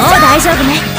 もう大丈夫ね。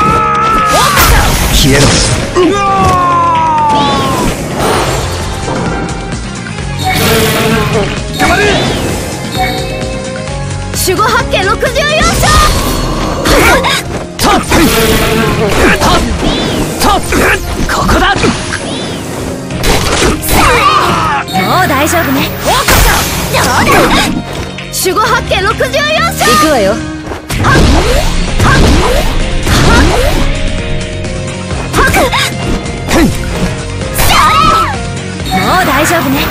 消えろ。守護発見64勝とっへいはっとここだ。もう大丈夫ね守護発見64勝行くわよへいもう大丈夫ね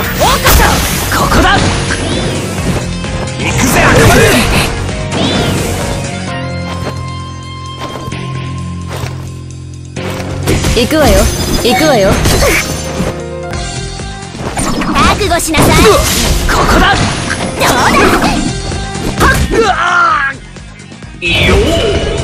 ここだ行くぜ赤丸行くわよ。行くわよ。覚悟しなさい。ここだ。どうだ？よととは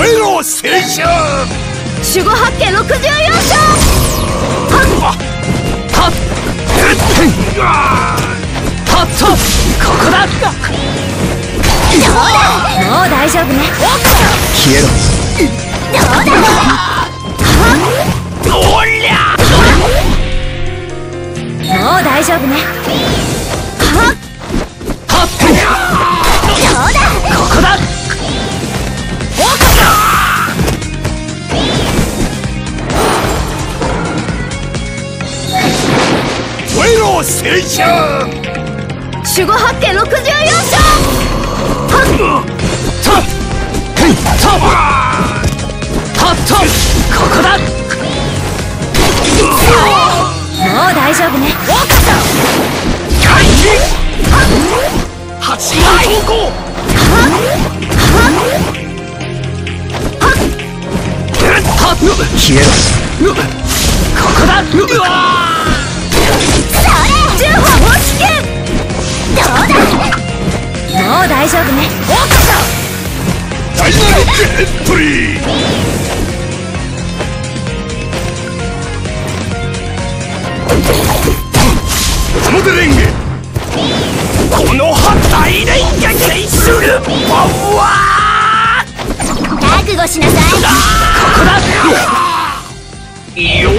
俺の青春。守護発見64勝はっへいはっとここだもう大丈夫ね消えろおりゃもう大丈夫ねはっへい守護発見64勝とへいとはっとここだもう大丈夫ね回避八万投稿はっ消えろここだ銃砲放試験どうだももう大丈夫ねダイナミックエントリーモデレンゲこの破大連撃するパワ覚悟しなさい。ここだ。よ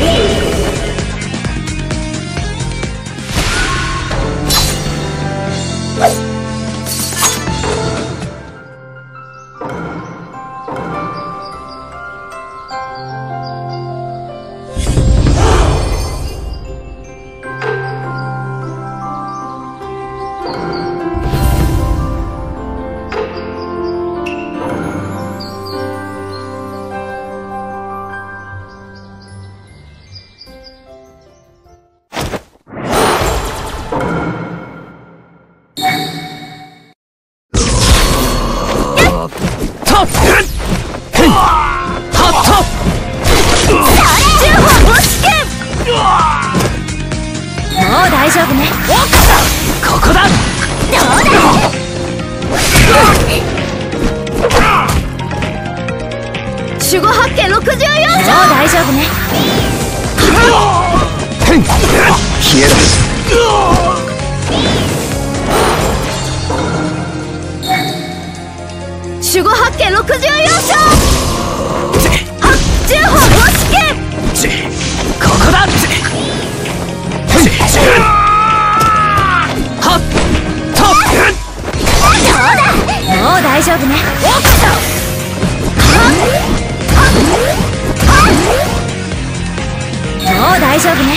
丈夫ね。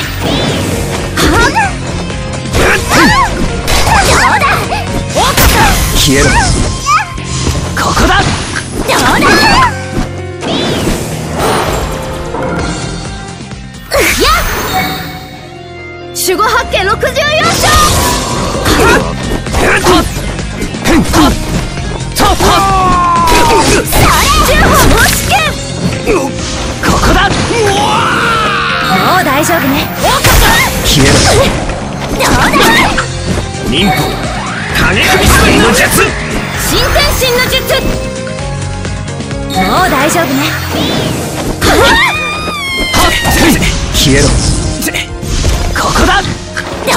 消えろ。もう大丈夫ね消えろ。忍法。影りの術新天神の術。もう大丈夫ね。消えろ。ここだ。よ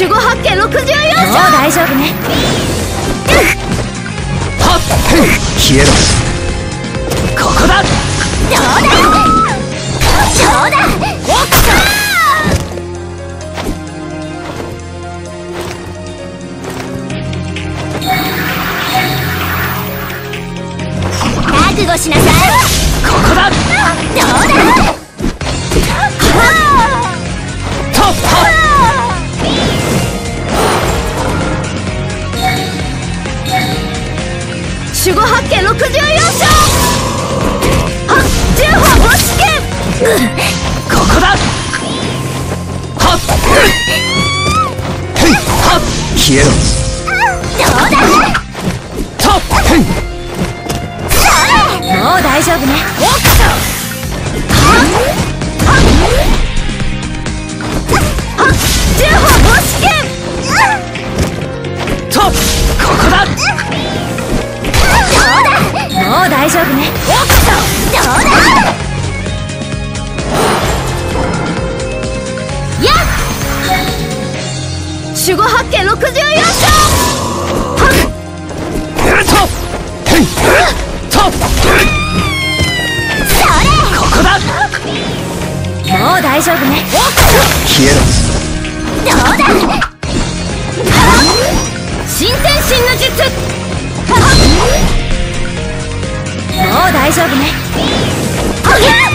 守護八景64章もう大丈夫ね。はっ。消えろ。ここだ。どうだ。どうだ覚悟しなさい。ここだ。どうだ。たっ。は守護八景64章八十歩押し剣ここだ。はっ。へんはっ。消えろ。どうだ。たっ。へんもう大丈夫ね。十歩押し剣たっ。ここだ。もう大丈夫ね。どうだ？やっ！守護八景64章。たっ！へんたっここだ！もう大丈夫ね。消えろ。どうだ？新天神の術う大丈夫ね。ゃ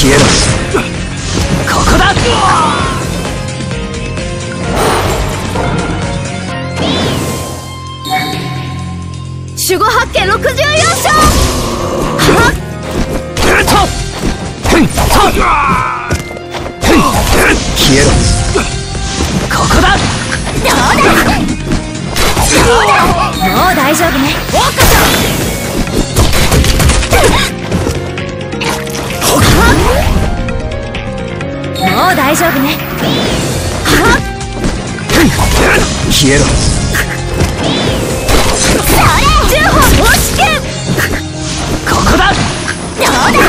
消えろここだ。守護八景64えろ丈夫ね。消えろ。それしここだ。どうだ。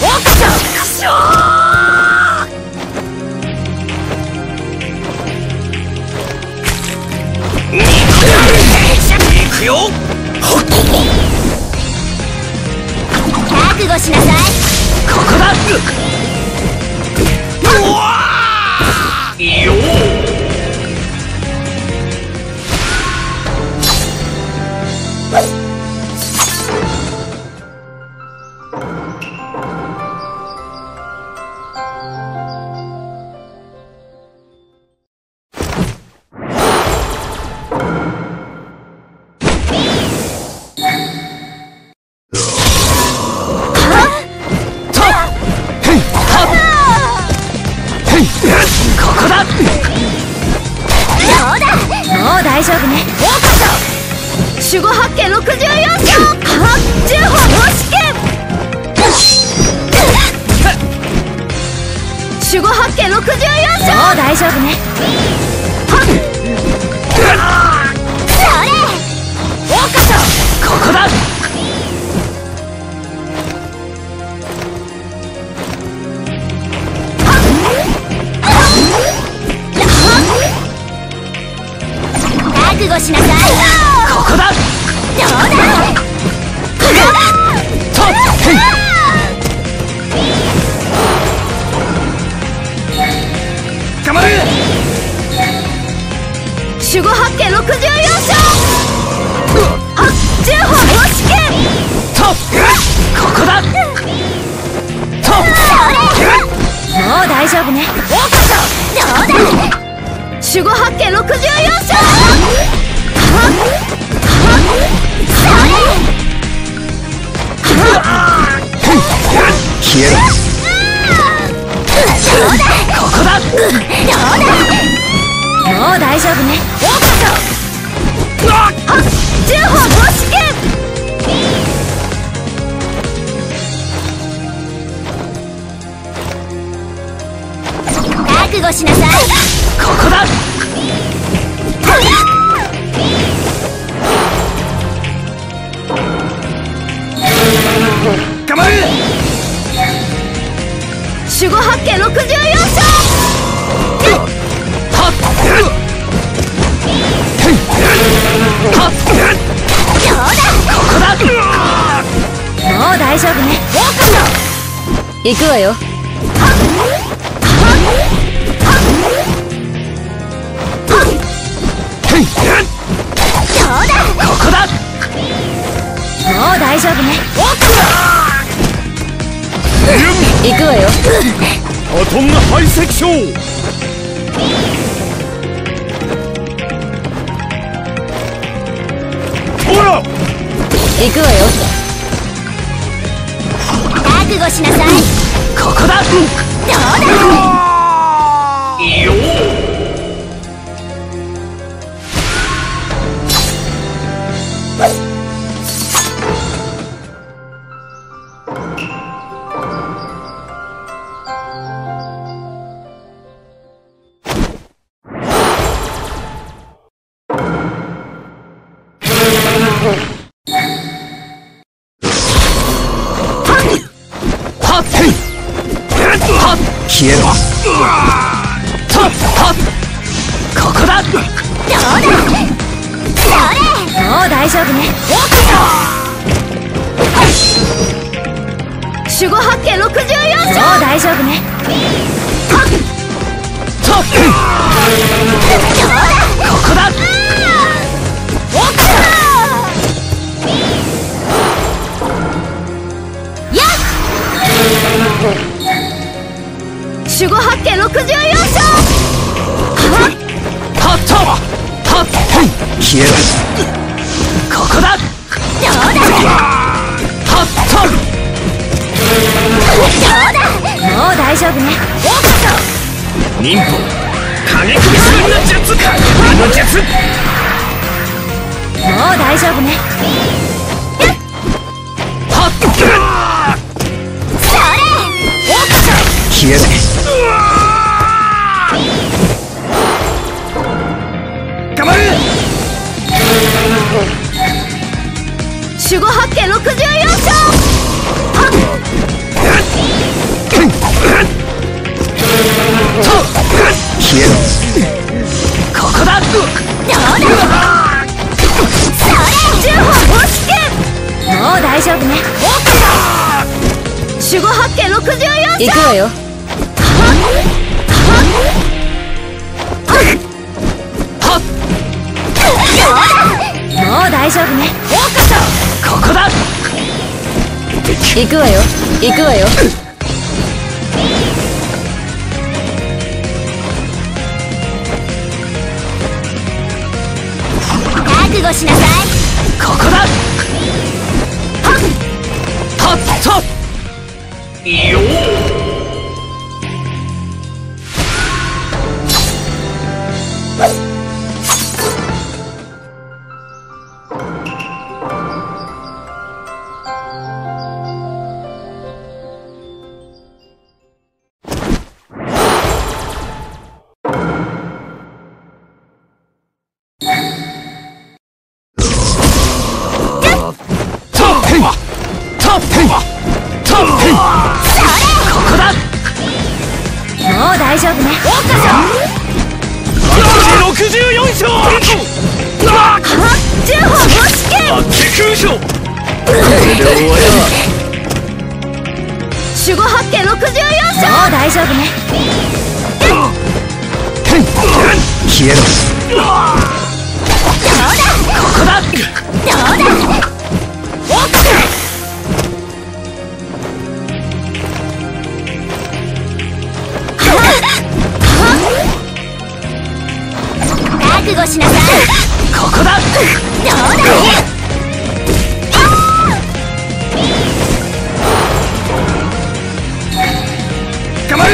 オクション。覚悟しなさい。ここだ。しなさいここだ。どうだね。行くわよ。う大丈夫ね。っ行くわよ。アトほら！行くわよ。覚悟しなさい。ここだ。どうだ？よ消えろ。とっはっここだ。どうだそれもう大丈夫ね。守護八景64章。もう大丈夫ね。とっここだ守護八景64章はっとはっ消えろここだどうだはっともう大丈夫ね。忍法影首するの術影首の術もう大丈夫ねはっ消えろ守護八景64章消えろここだどうだそれし剣もう大丈夫ね守護八景64章。行くわよ。はっ。もう大丈夫ね。ここだ。行くわよ。行くわよ。覚悟しなさい。ここだ。はっ。はっと。よしなさいここだどうだ頑張れ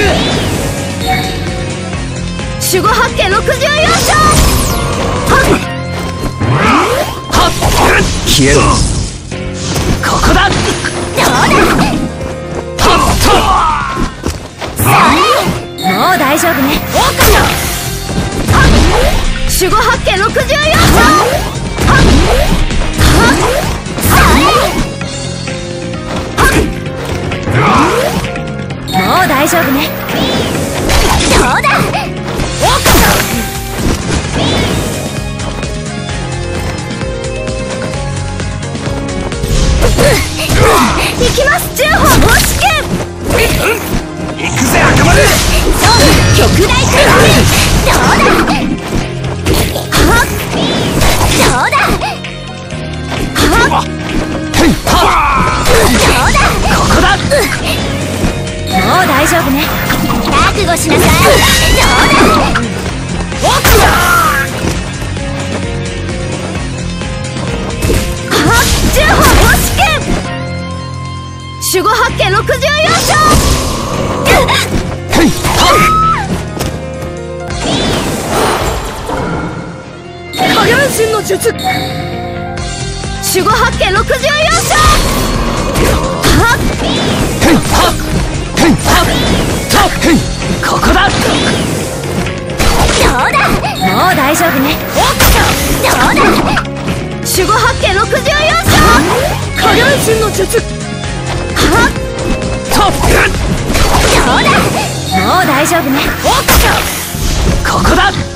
守護八景64章はっ消えろここだどうだはっもう大丈夫ね。守護八景64章大丈夫ね。どうだ行きます。十歩押し剣行くぜ赤丸極大空どうだ。はっどうだへんはっどうだ？大丈夫ね。覚悟しなさい。どうだ。奥だはっ十歩押し剣守護八景64勝術。守護八景64勝はっ。はっ。はっ。ここだ。どうだ。もう大丈夫ね。おっとどうだ守護八景64勝火元神の術はっとどうだもう大丈夫ねおっとここだ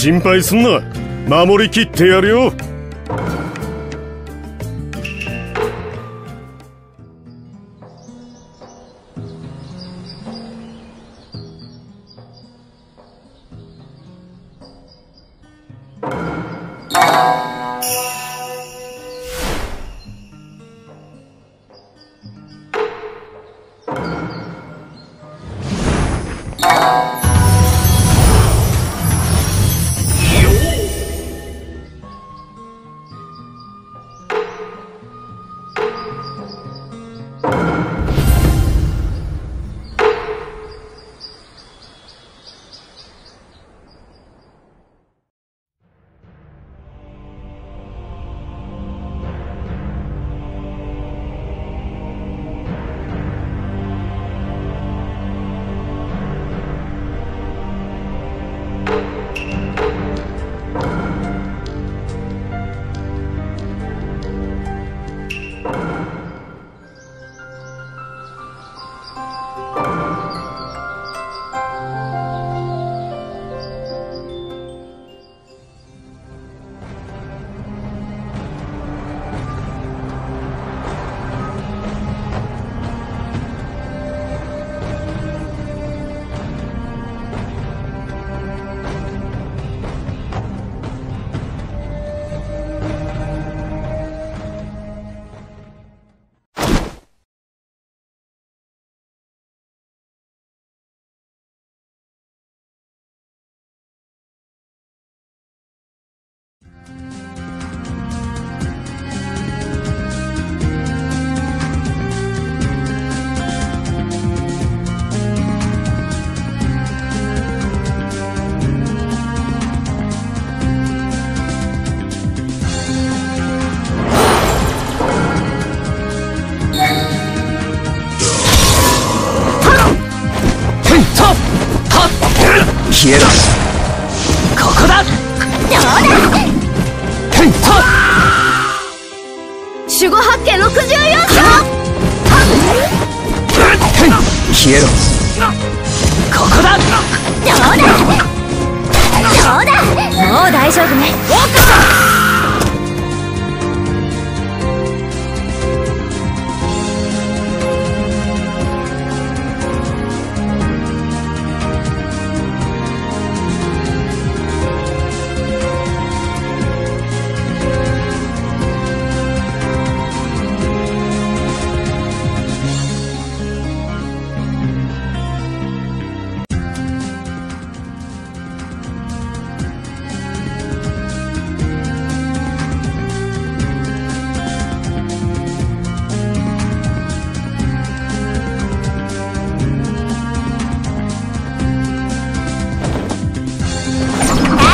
心配すんな。守りきってやるよ。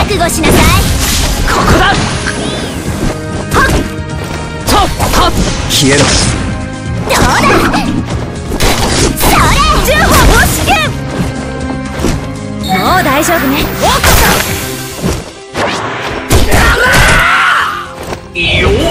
覚悟しなさい。ここだ。はっ。はっ。消えろ。どうだそれ銃砲もう大丈夫ねおっとよ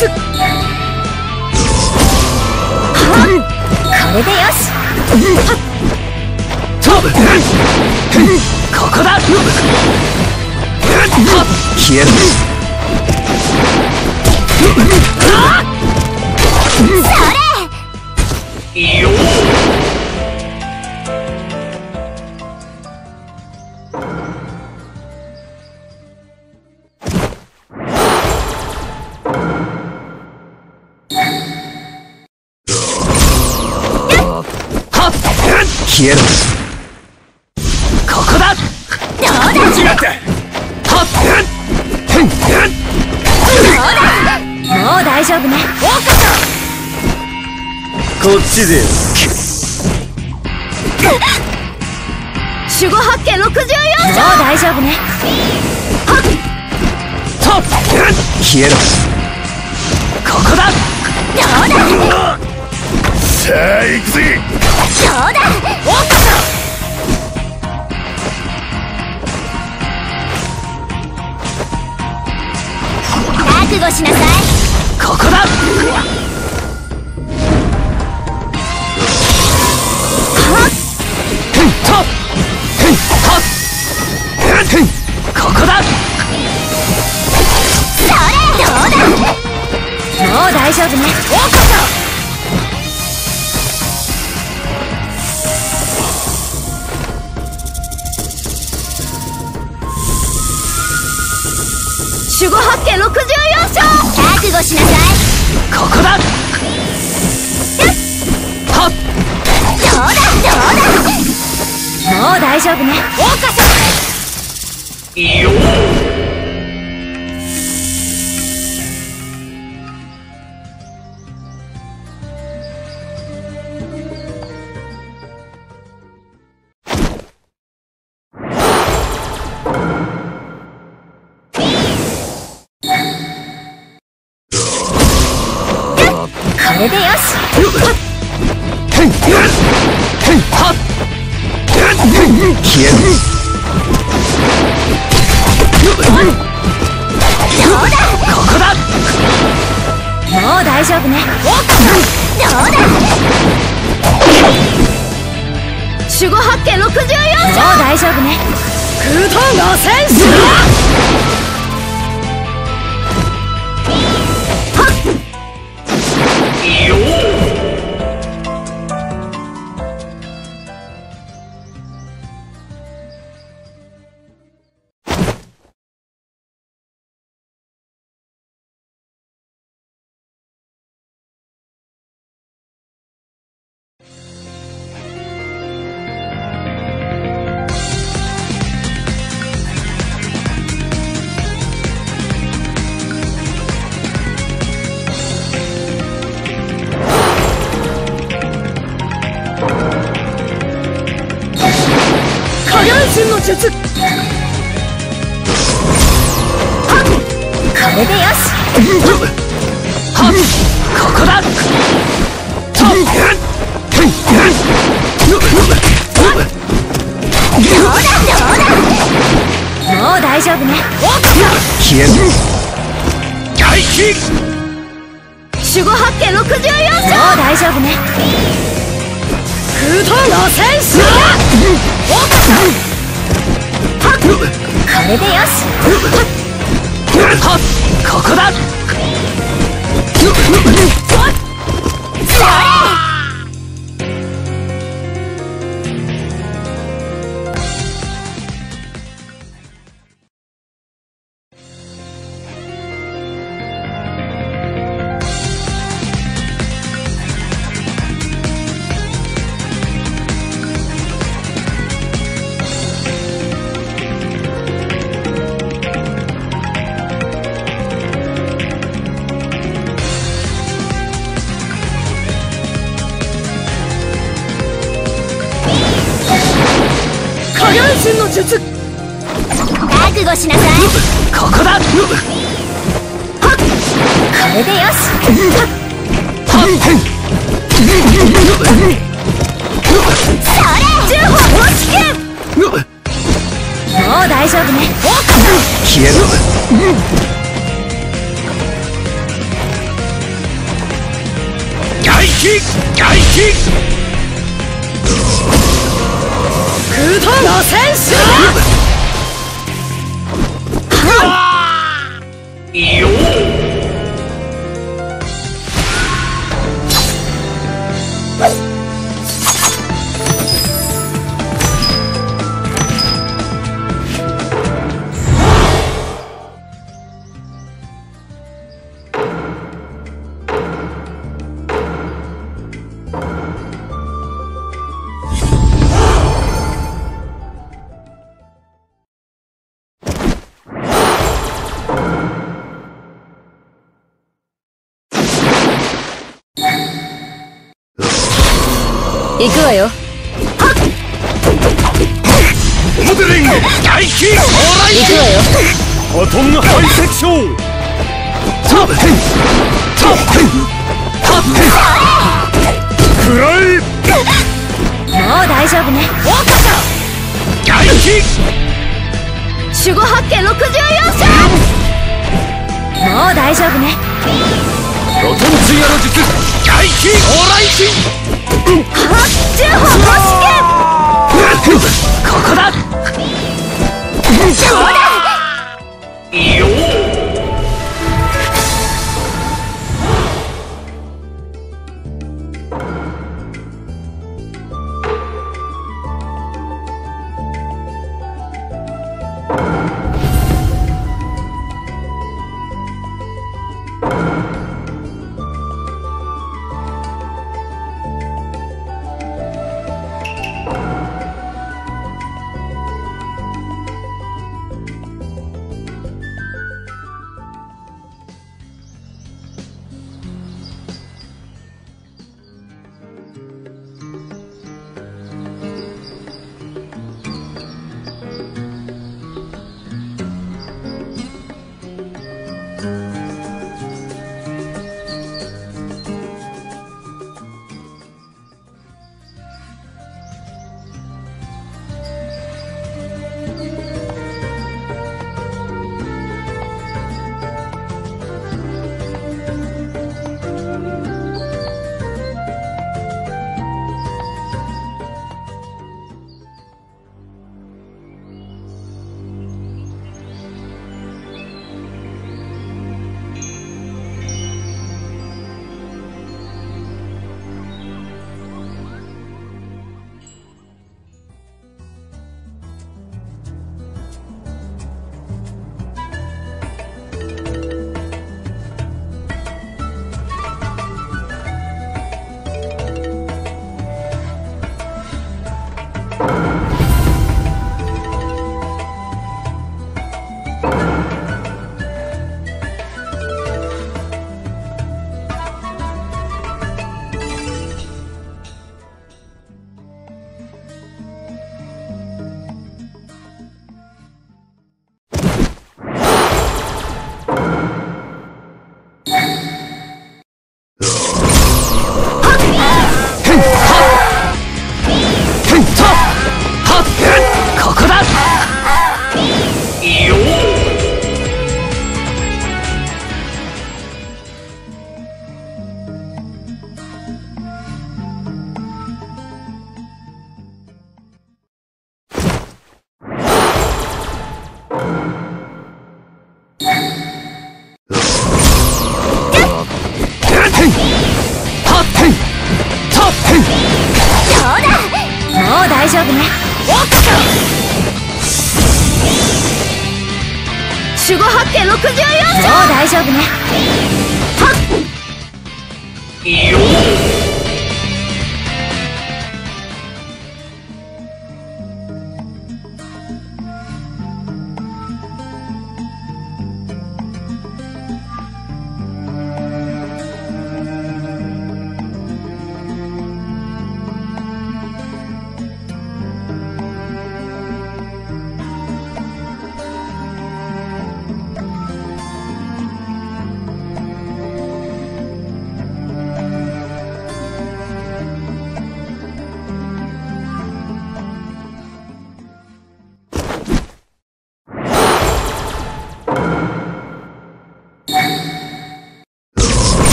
つ。はこれでよし。とここだ。消えるそ消えるここだ。どうもう大丈夫ね。こっちぜ守護八景64章もう大丈夫ね。と消えるここだどうださあ行くぜ覚悟しなさい。ここだふんとふんはっふんここだ。それどうだ。もう大丈夫ね八景64章。覚悟しなさい。ここだ。はっ。どうだ？どうだ？もう大丈夫ね。よ消えるどうだここだもう大丈夫ねどうだ守護八景64章もう大丈夫ね空洞の戦士よれでよし。はっ。ここだ。行くわよ。モデリン。グ外気往来行くわよフォトン。ハイセクション。トップトップトッくらえもう大丈夫ね外気守護八景64章もう大丈夫ねロトンツヤの術外気往来気はっ十歩公式ここだ。よ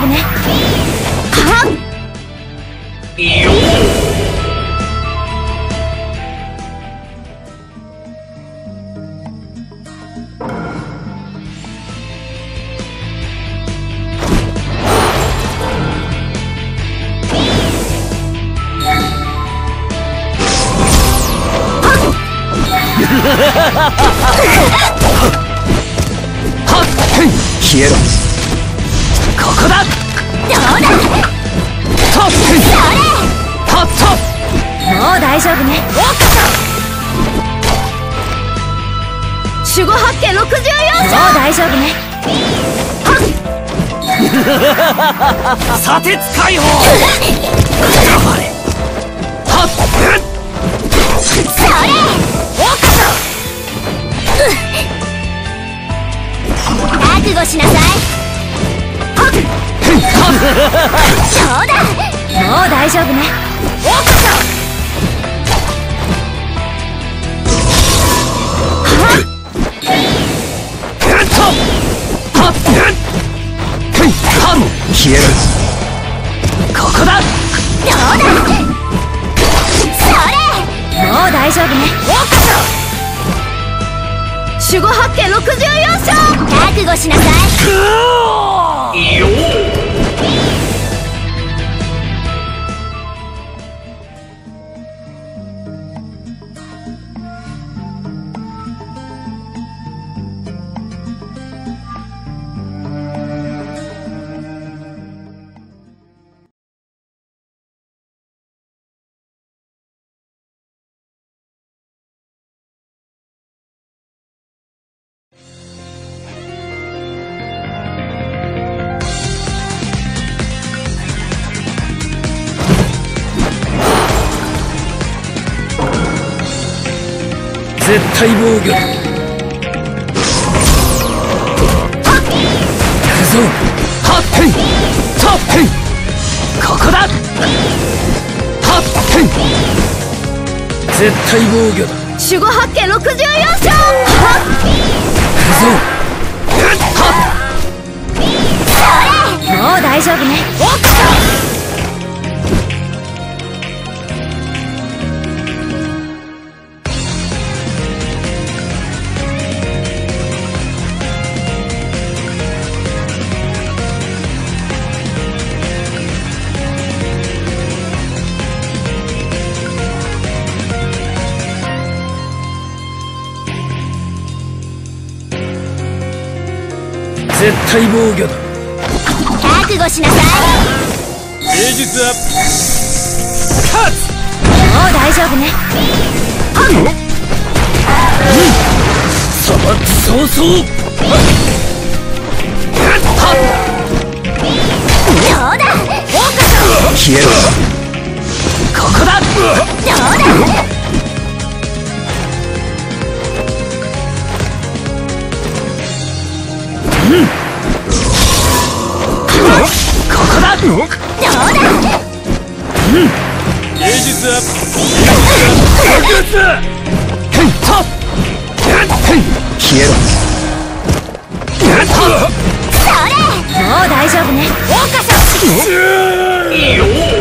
大丈夫ねはっ。はっ。消えろここだ。どうだ。とはっともう大丈夫ね。守護八景64章もう大丈夫ね。砂鉄解放。黙れ。はっそれ。覚悟しなさいそうだもう大丈夫ね。はっ消えろここだ。どうだ。それ。もう大丈夫ね。守護八景64章。覚悟しなさい絶対防御だ。やるぞ。はっここだ。はっへん。絶対防御だ。守護八景64章はっやるぞ。はもう大丈夫ね。絶対防御だ覚悟しなさい芸術アップカツもう大丈夫ね砂漠早々どうだ消えろここだどうだ消えろそれもう大丈夫ね。プ